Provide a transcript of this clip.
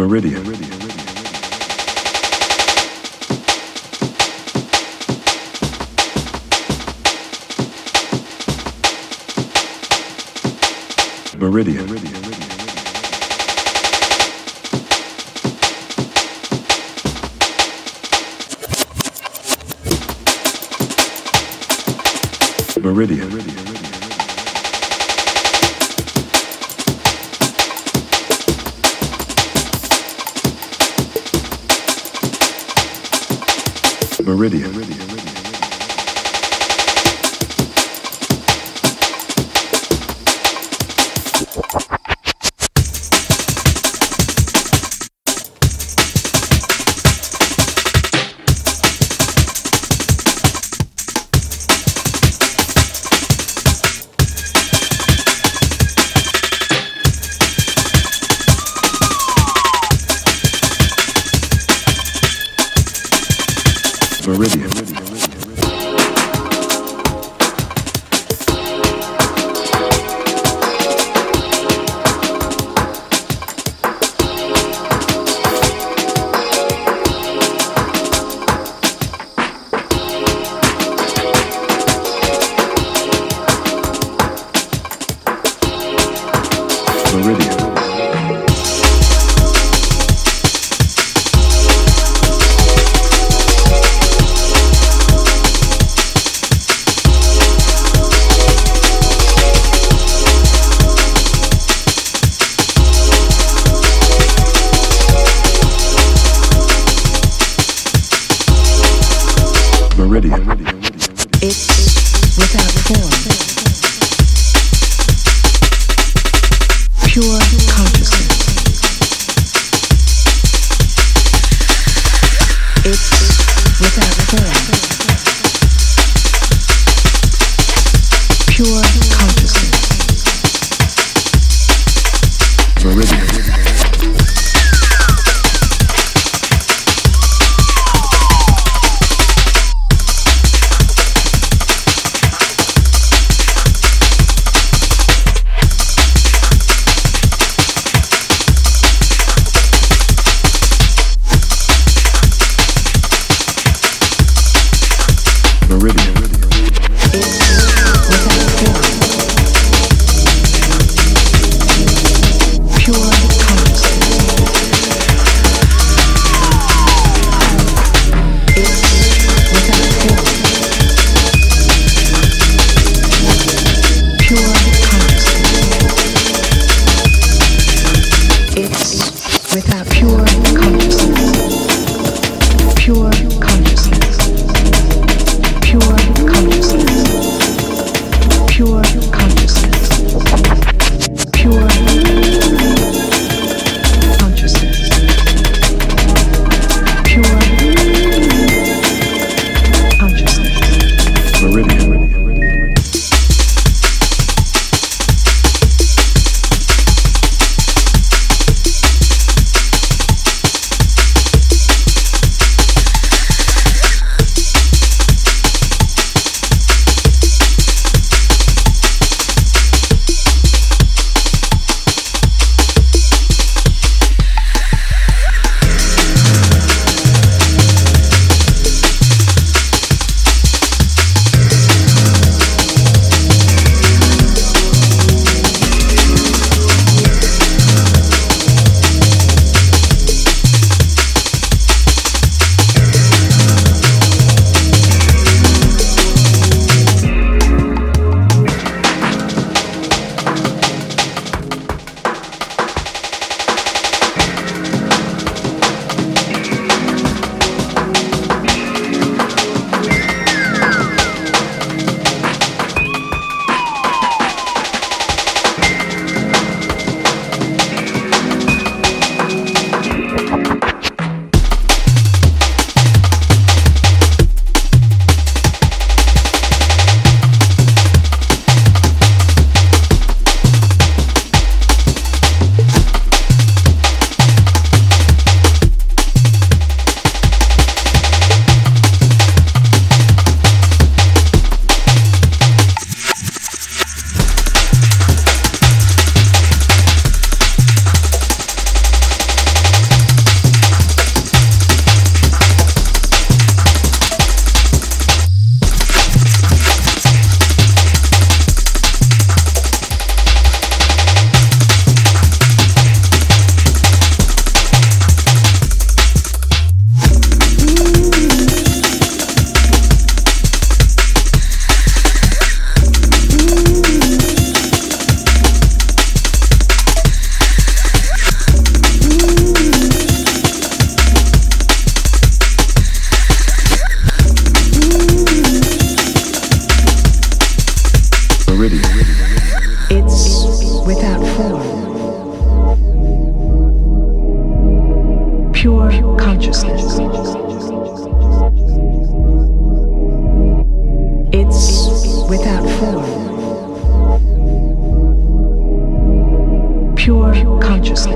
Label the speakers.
Speaker 1: Meridian. Meridian. Meridian. Meridian. Meridian. Meridian. Meridian. Meridian. Meridian.
Speaker 2: It's without form. Pure consciousness. It's without form. Pure consciousness.
Speaker 1: Meridian.
Speaker 2: beats without form. Pure consciousness. It's without form. Pure consciousness.